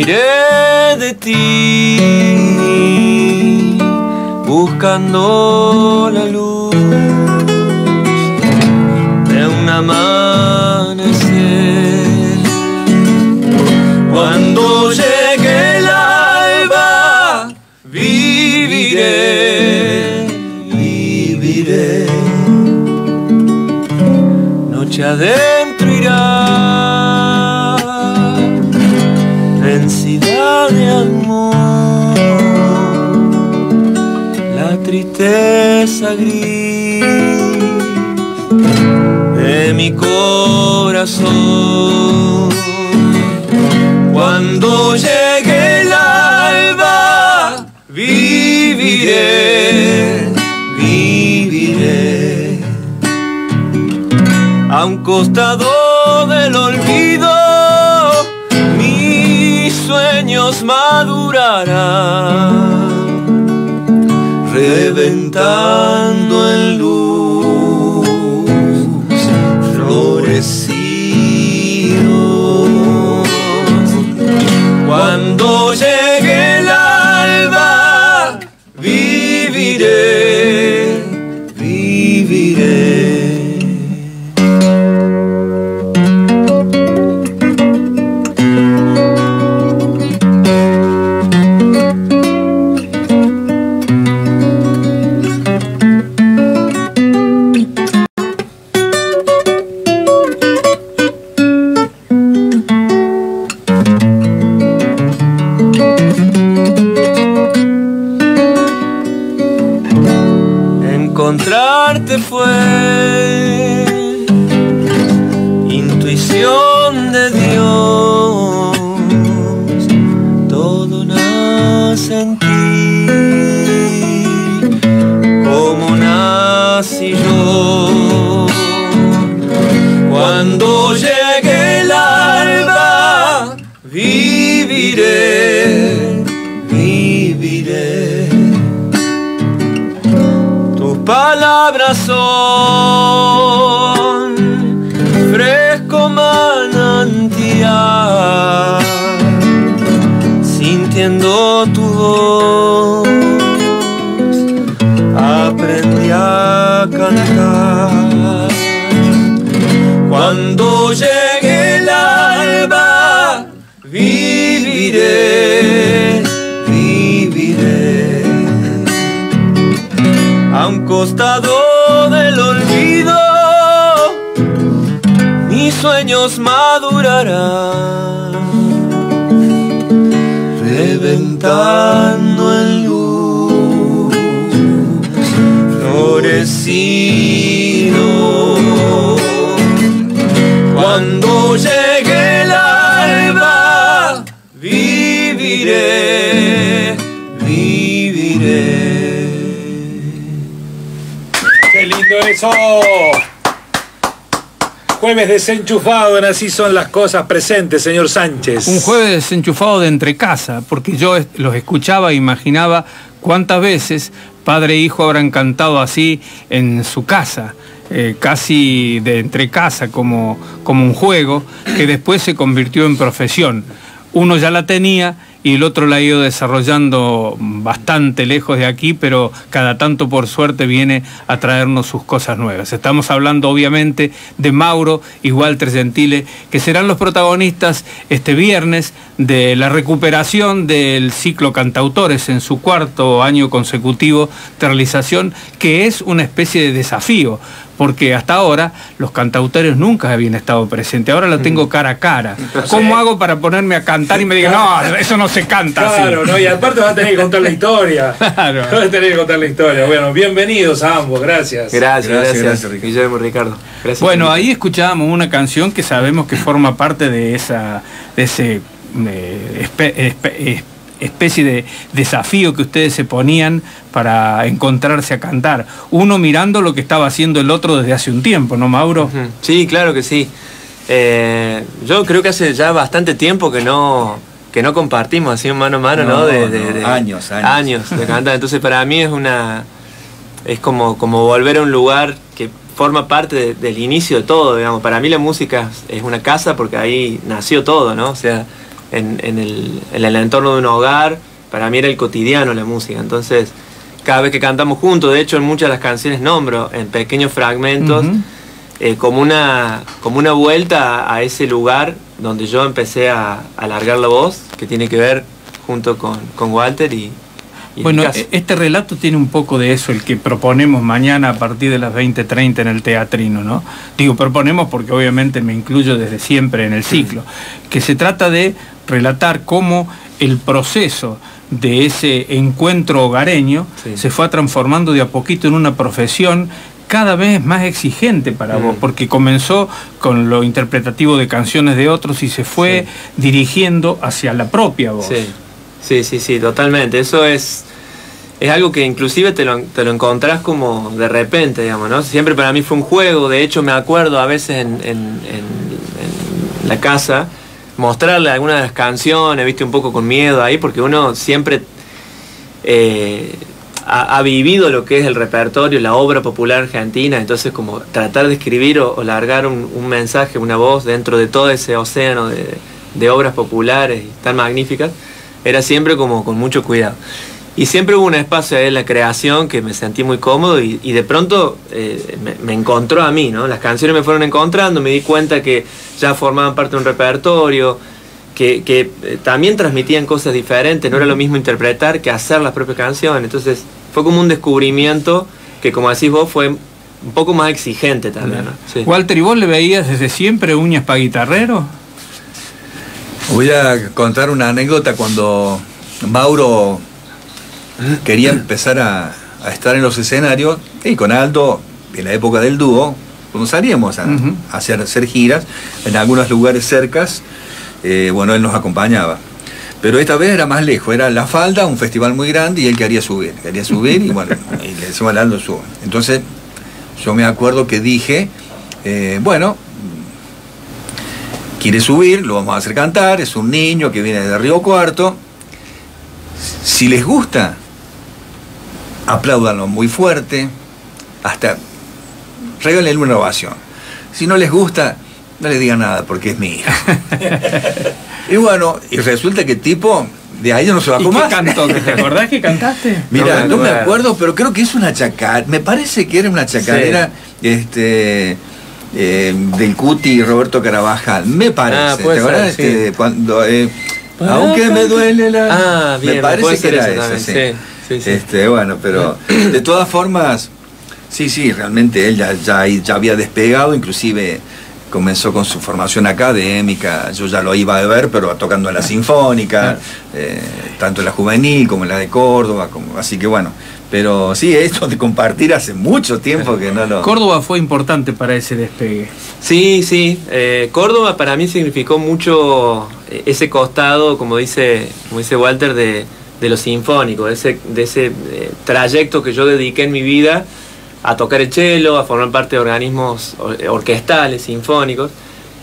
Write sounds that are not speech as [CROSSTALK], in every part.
iré de ti, buscando la luz de un amanecer. Cuando llegue el alba, viviré, viviré. Noche adentro tristeza gris de mi corazón. Cuando llegue el alba, viviré, viviré. A un costado del olvido, mis sueños madurarán, reventando en luz, Encontrarte fue fresco manantial, sintiendo tu voz, aprendí a cantar. Cuando llegue el alba, viviré, viviré a costado sueños madurarán, reventando Jueves desenchufado en Así son las cosas presentes, señor Sánchez. Un jueves desenchufado de entre casa, porque yo los escuchaba e imaginaba cuántas veces padre e hijo habrán cantado así en su casa, eh, casi de entre casa, como, como un juego, que después se convirtió en profesión. Uno ya la tenía y el otro la ha ido desarrollando bastante lejos de aquí, pero cada tanto por suerte viene a traernos sus cosas nuevas. Estamos hablando obviamente de Mauro y Walter Gentile, que serán los protagonistas este viernes de la recuperación del ciclo Cantautores en su cuarto año consecutivo de realización, que es una especie de desafío, porque hasta ahora los cantautores nunca habían estado presentes. Ahora lo tengo cara a cara. ¿Cómo hago para ponerme a cantar y me digan, [LAUGHS] no, eso no se canta así"? Claro, ¿no? Y aparte va a tener que contar la historia. [LAUGHS] Claro. Va a tener que contar la historia. Bueno, bienvenidos a ambos, gracias. Gracias, gracias, gracias, Ricardo. Guillermo Ricardo. Gracias. Bueno, ahí escuchábamos una canción que sabemos que forma parte de esa de ese eh, espe- espe- es- especie de desafío que ustedes se ponían para encontrarse a cantar. Uno mirando lo que estaba haciendo el otro desde hace un tiempo, ¿no, Mauro? Sí, claro que sí. Eh, yo creo que hace ya bastante tiempo que no que no compartimos así mano a mano, ¿no? No, De, de- no, de- años, años. Años de [LAUGHS] cantar. Entonces para mí es una es como como volver a un lugar que forma parte de- del inicio de todo, digamos. Para mí la música es una casa porque ahí nació todo, ¿no? O sea, en, en el, en el entorno de un hogar, para mí era el cotidiano la música. Entonces, cada vez que cantamos juntos, de hecho en muchas de las canciones nombro en pequeños fragmentos, eh, como, una, como una vuelta a, ese lugar donde yo empecé a, alargar la voz, que tiene que ver junto con, con Walter y... Bueno, e- este relato tiene un poco de eso, el que proponemos mañana a partir de las 20.30 en el teatrino, ¿no? Digo, proponemos porque obviamente me incluyo desde siempre en el ciclo, que se trata de relatar cómo el proceso de ese encuentro hogareño Sí. se fue transformando de a poquito en una profesión cada vez más exigente para Mm. vos, porque comenzó con lo interpretativo de canciones de otros y se fue Sí. dirigiendo hacia la propia voz. Sí, sí, sí, sí, totalmente. Eso es, es algo que inclusive te lo, te lo encontrás como de repente, digamos, ¿no? Siempre para mí fue un juego, de hecho me acuerdo a veces en, en- en- en la casa mostrarle algunas de las canciones, viste, un poco con miedo ahí, porque uno siempre eh, ha, vivido lo que es el repertorio, la obra popular argentina, entonces como tratar de escribir o, largar un, mensaje, una voz dentro de todo ese océano de, de obras populares tan magníficas, era siempre como con mucho cuidado. Y siempre hubo un espacio ahí en la creación que me sentí muy cómodo y, y de pronto eh, me, me encontró a mí, ¿no? Las canciones me fueron encontrando, me di cuenta que ya formaban parte de un repertorio, que, que, eh, también transmitían cosas diferentes, no era lo mismo interpretar que hacer las propias canciones. Entonces fue como un descubrimiento que, como decís vos, fue un poco más exigente también. ¿no? Sí. Walter, ¿y vos le veías desde siempre uñas para guitarrero? Voy a contar una anécdota cuando Mauro quería empezar a, a estar en los escenarios y con Aldo, en la época del dúo, cuando salíamos a, hacer, hacer giras en algunos lugares cercas, eh, bueno, él nos acompañaba. Pero esta vez era más lejos, era La Falda, un festival muy grande y él quería subir, quería subir y bueno, [LAUGHS] y le decimos a Aldo sube. Entonces yo me acuerdo que dije, eh, bueno, quiere subir, lo vamos a hacer cantar, es un niño que viene de Río Cuarto. Si les gusta, apláudanlo muy fuerte, hasta regálenle una ovación. Si no les gusta, no le digan nada porque es mi hija. [LAUGHS] y bueno, y resulta que el tipo de ahí ya no se ¿Y bajó qué más. cantó? ¿Te [LAUGHS] acordás que cantaste? Mira, No no me acuerdo. pero creo que es una chacarera. Me parece que era una chacarera este, eh, del Cuti Roberto Carabajal. Me parece. Ah, sí. Este, cuando, eh, aunque me duele la. Ah, bien, me parece puede que ser era eso sí. Sí, sí, sí. Este, bueno, pero [CLEARS THROAT] de todas formas, sí, sí, realmente él ya, ya, ya había despegado, inclusive comenzó con su formación académica, yo ya lo iba a ver, pero tocando en la [LAUGHS] sinfónica, eh, tanto en la juvenil como en la de Córdoba, como, así que bueno, pero sí, esto de compartir hace mucho tiempo que no lo... Córdoba fue importante para ese despegue. Sí, sí. eh, Córdoba para mí significó mucho ese costado, como dice, como dice Walter, de, de lo sinfónico, de ese, de ese eh, trayecto que yo dediqué en mi vida a tocar el cello, a formar parte de organismos or- orquestales, sinfónicos.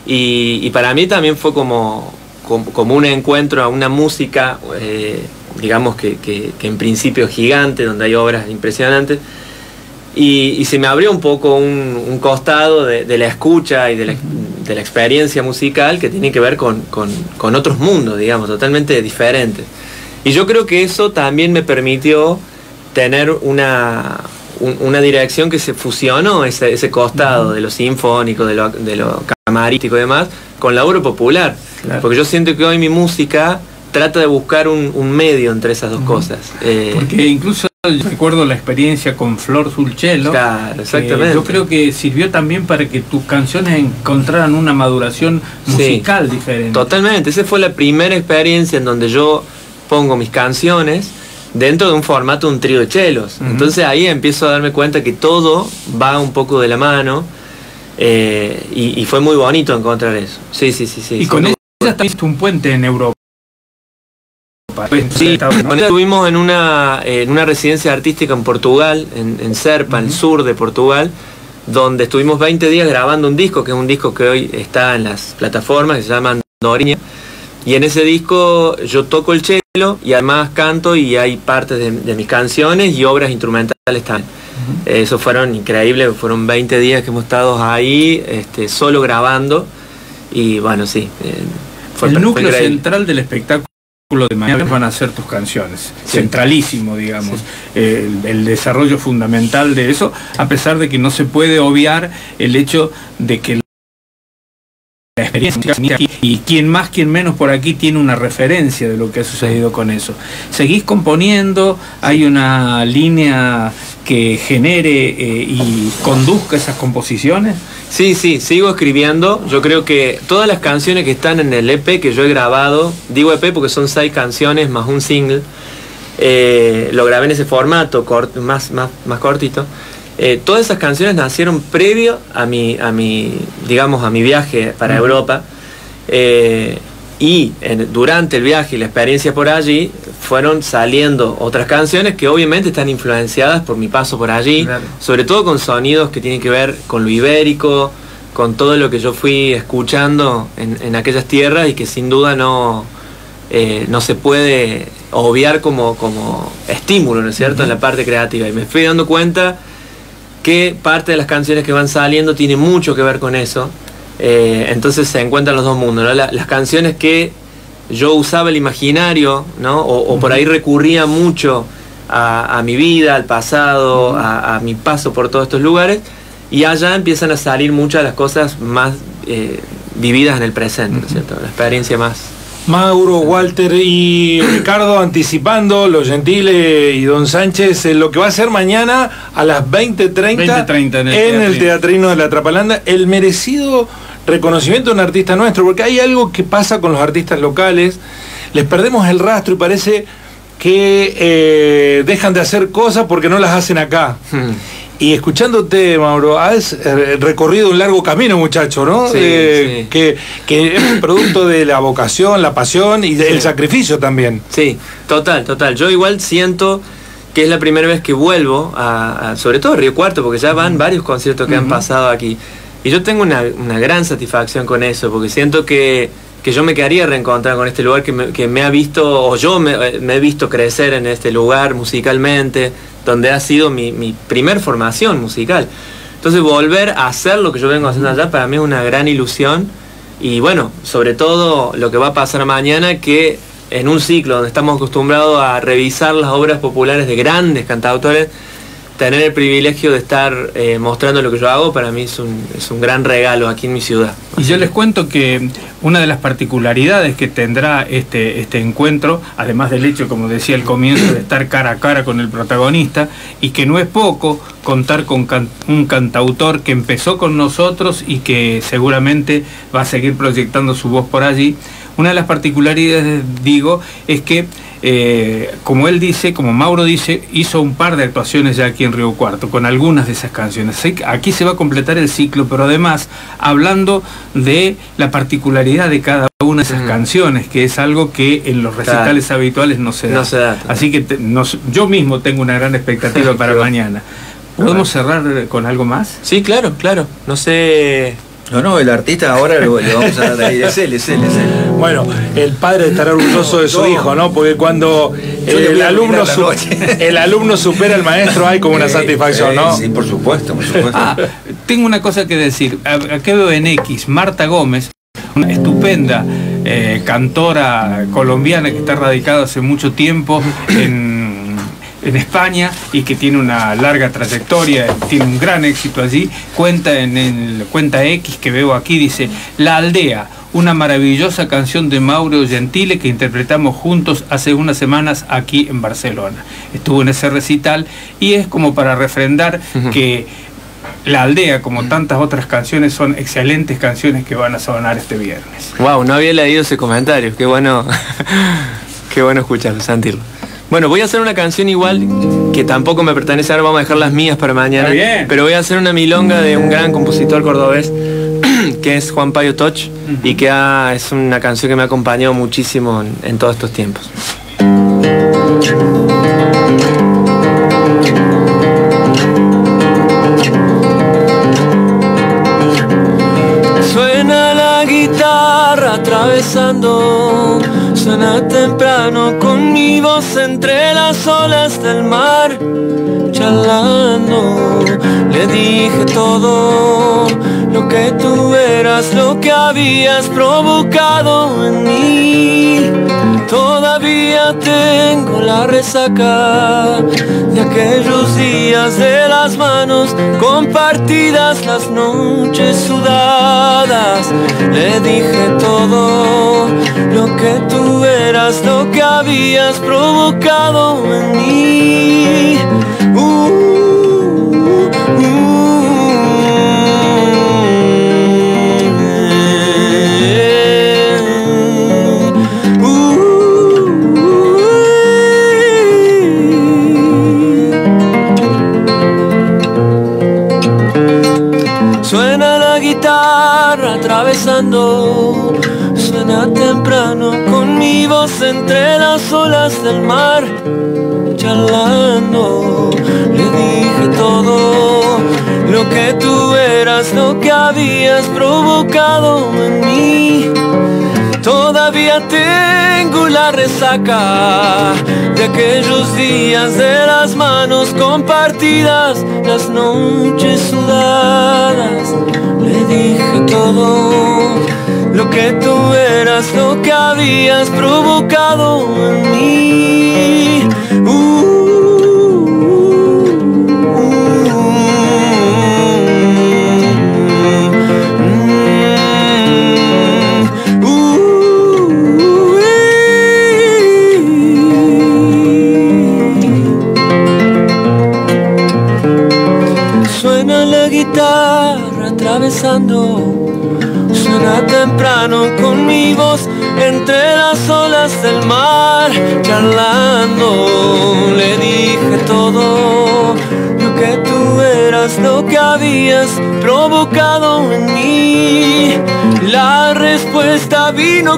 Y, y para mí también fue como, como, como un encuentro a una música, eh, digamos que, que- que en principio es gigante, donde hay obras impresionantes. Y, y se me abrió un poco un, un costado de, de la escucha y de la, de la experiencia musical que tiene que ver con, con- con otros mundos, digamos, totalmente diferentes. Y yo creo que eso también me permitió tener una, un- una dirección que se fusionó, ese, ese costado de lo sinfónico, de lo, de lo camarístico y demás, con la obra popular. Claro. Porque yo siento que hoy mi música trata de buscar un, un medio entre esas dos cosas. Eh, Porque incluso yo recuerdo la experiencia con Flor Sulchelo. Claro, exactamente. yo creo que sirvió también para que tus canciones encontraran una maduración Sí. musical diferente. Totalmente, esa fue la primera experiencia en donde yo pongo mis canciones dentro de un formato un trío de chelos. Entonces ahí empiezo a darme cuenta que todo va un poco de la mano eh, y, y fue muy bonito encontrar eso. Sí, sí, sí, sí. y con Son- ella hiciste un puente en Europa. Sí, ¿no? con ella estuvimos en una, en una residencia artística en Portugal, en, en Serpa, en el sur de Portugal, donde estuvimos 20 días grabando un disco, que es un disco que hoy está en las plataformas, que se llama Andorinha. Y en ese disco yo toco el cello y además canto y hay partes de, de mis canciones y obras instrumentales también. Eso fueron increíbles, fueron 20 días que hemos estado ahí, este, solo grabando. Y bueno, sí. eh, fue- el núcleo central del espectáculo de mañana van a ser tus canciones, centralísimo, digamos, Eh, el, el desarrollo fundamental de eso, a pesar de que no se puede obviar el hecho de que la experiencia y, y quien más, quien menos por aquí tiene una referencia de lo que ha sucedido con eso. ¿Seguís componiendo? ¿Hay una línea que genere eh, y conduzca esas composiciones? Sí, sí, sigo escribiendo. Yo creo que todas las canciones que están en el EP que yo he grabado, digo EP porque son seis canciones más un single, eh, lo grabé en ese formato cort- más, más, más cortito. Eh, todas esas canciones nacieron previo a mi, a mi, digamos, a mi viaje para Europa. Eh, y en- durante el viaje y la experiencia por allí fueron saliendo otras canciones que obviamente están influenciadas por mi paso por allí, Claro. sobre todo con sonidos que tienen que ver con lo ibérico, con todo lo que yo fui escuchando en, en aquellas tierras y que sin duda no, eh, no se puede obviar como, como estímulo, ¿no es cierto?, en la parte creativa. Y me fui dando cuenta que parte de las canciones que van saliendo tiene mucho que ver con eso. Eh, entonces se encuentran los dos mundos, ¿no? La- las canciones que yo usaba el imaginario, ¿no? O, o por ahí recurría mucho a, a mi vida, al pasado, a, a mi paso por todos estos lugares, y allá empiezan a salir muchas de las cosas más eh, vividas en el presente, ¿no es cierto? La experiencia más. Mauro, Walter y Ricardo anticipando, Los Gentile y Don Sánchez, en lo que va a ser mañana a las 20.30 20:30 en el en el Teatrino. De la Trapalanda, el merecido reconocimiento de un artista nuestro, porque hay algo que pasa con los artistas locales, les perdemos el rastro y parece que eh, dejan de hacer cosas porque no las hacen acá. Y escuchándote, Mauro, has eh, recorrido un largo camino, muchacho, ¿no? Sí, Eh, sí. Que, que es producto de la vocación, la pasión y del Sí. sacrificio también. Sí, total, total. Yo igual siento que es la primera vez que vuelvo, a, a- sobre todo a Río Cuarto, porque ya van varios conciertos que han pasado aquí. Y yo tengo una, una gran satisfacción con eso, porque siento que, que yo me quedaría reencontrar con este lugar que me, ha visto, o yo me, eh, me he visto crecer en este lugar musicalmente, donde ha sido mi, mi primer formación musical. Entonces volver a hacer lo que yo vengo haciendo allá para mí es una gran ilusión. Y bueno, sobre todo lo que va a pasar mañana, que en un ciclo donde estamos acostumbrados a revisar las obras populares de grandes cantautores, tener el privilegio de estar eh, mostrando lo que yo hago, para mí es un, es un gran regalo aquí en mi ciudad. Y yo les cuento que una de las particularidades que tendrá este, este encuentro, además del hecho, como decía al comienzo, de estar cara a cara con el protagonista, y que no es poco contar con un cantautor que empezó con nosotros y que seguramente va a seguir proyectando su voz por allí, una de las particularidades, digo, es que, eh, como él dice, como Mauro dice, hizo un par de actuaciones ya aquí en Río Cuarto, con algunas de esas canciones. Aquí se va a completar el ciclo, pero además hablando de la particularidad de cada una de esas canciones, que es algo que en los recitales habituales no se da. No se da. Así que te- nos- yo mismo tengo una gran expectativa [LAUGHS] para mañana. ¿Podemos cerrar con algo más? Sí, claro, claro. No sé. No, no, el artista ahora lo- le vamos a dar ahí, es él, es él, es él. Bueno, el padre estará orgulloso de su hijo, ¿no? Porque cuando el alumno, [LAUGHS] el alumno supera al maestro, hay como una Eh, satisfacción, eh, ¿no? Sí, por supuesto, por supuesto. Ah, tengo una cosa que decir. Acá veo en X, Marta Gómez, una estupenda eh, cantora colombiana que está radicada hace mucho tiempo en, en España y que tiene una larga trayectoria, tiene un gran éxito allí. Cuenta en el cuenta X que veo aquí, dice La Aldea, una maravillosa canción de Mauro Gentile que interpretamos juntos hace unas semanas aquí en Barcelona. Estuvo en ese recital y es como para refrendar que la aldea, como tantas otras canciones, son excelentes canciones que van a sonar este viernes. Wow, no había leído ese comentario. Qué bueno. [LAUGHS] Qué bueno escucharlo, sentirlo. Bueno, voy a hacer una canción igual que tampoco me pertenece. Ahora vamos a dejar las mías para mañana. Bien. Pero voy a hacer una milonga de un gran compositor cordobés [CLEARS THROAT] que es Juan Payo Toch y que ha- es una canción que me ha acompañado muchísimo en, en todos estos tiempos. Suena la guitarra atravesando Suena temprano voz entre las olas del mar, charlando. Le dije todo lo que tú eras, lo que habías provocado en mí. Todavía tengo la resaca de aquellos días de las manos compartidas, las noches sudadas. Le dije todo eras, lo que habías provocado en mí. Olas del mar. Charlando, le dije todo lo que tú eras, lo que habías provocado en mí. Todavía tengo la resaca de aquellos días de las manos compartidas, las noches sudadas. Le dije todo lo que tú eras, lo que habías provocado en mí.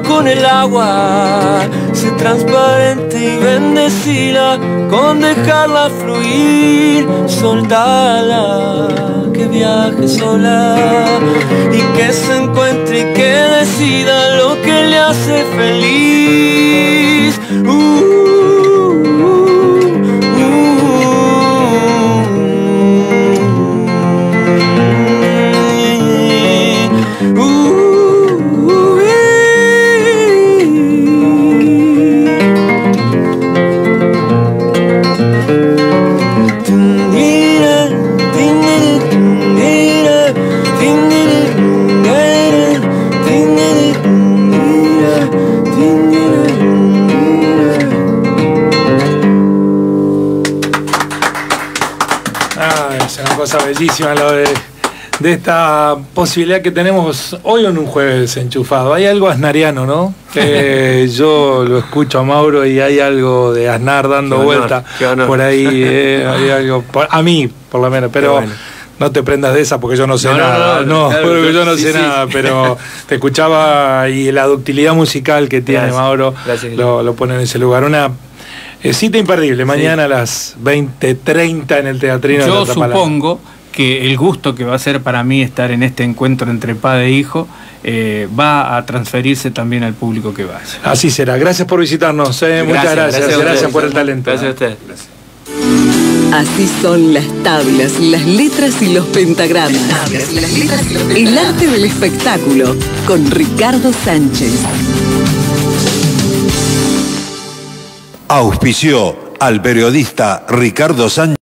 Con el agua, sé transparente y bendecida con dejarla fluir, soltala que viaje sola y que se encuentre y que decida lo que le hace feliz. Uh. Bellísima lo de, esta posibilidad que tenemos hoy en un jueves enchufado. Hay algo asnariano, ¿no? Que [LAUGHS] yo lo escucho a Mauro y hay algo de Asnar dando vuelta por ahí. [LAUGHS] Eh, hay algo, a mí, por lo menos, pero. No te prendas de esa porque yo no sé nada. No, porque yo no sé nada, pero te escuchaba y la ductilidad musical que tiene Mauro lo, lo, pone en ese lugar. Una eh, cita imperdible, mañana a las 20.30 en el Teatrino. Yo supongo que el gusto que va a ser para mí estar en este encuentro entre padre e hijo eh, va a transferirse también al público que vaya. Así será. Gracias por visitarnos. Eh. Muchas gracias. Gracias, por el talento. Gracias a usted. Así son las tablas, las letras y los pentagramas. El arte del espectáculo con Ricardo Sánchez. Auspició al periodista Ricardo Sánchez.